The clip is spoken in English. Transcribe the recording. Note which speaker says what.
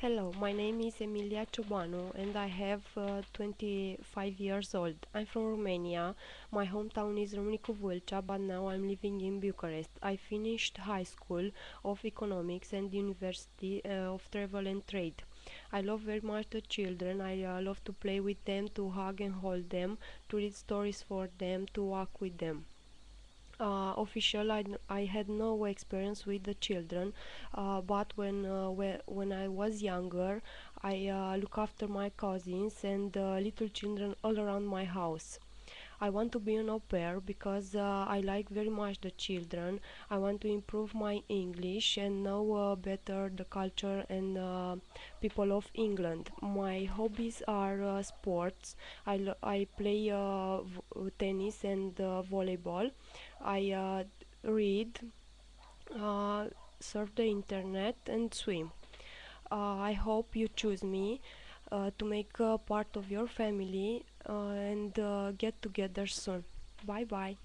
Speaker 1: Hello, my name is Emilia Ciobanu and I have uh, 25 years old. I'm from Romania. My hometown is Râmnicu Vâlcea, but now I'm living in Bucharest. I finished high school of economics and university uh, of travel and trade. I love very much the children. I uh, love to play with them, to hug and hold them, to read stories for them, to walk with them uh, official I, I had no experience with the children uh, but when uh, whe- when I was younger I uh, look after my cousins and uh, little children all around my house I want to be an au pair because uh, I like very much the children. I want to improve my English and know uh, better the culture and uh, people of England. My hobbies are sports. I, I play tennis and volleyball. I read, uh, surf the internet, and swim. Uh, I hope you choose me uh, to make part of your family and uh, get together soon. Bye bye.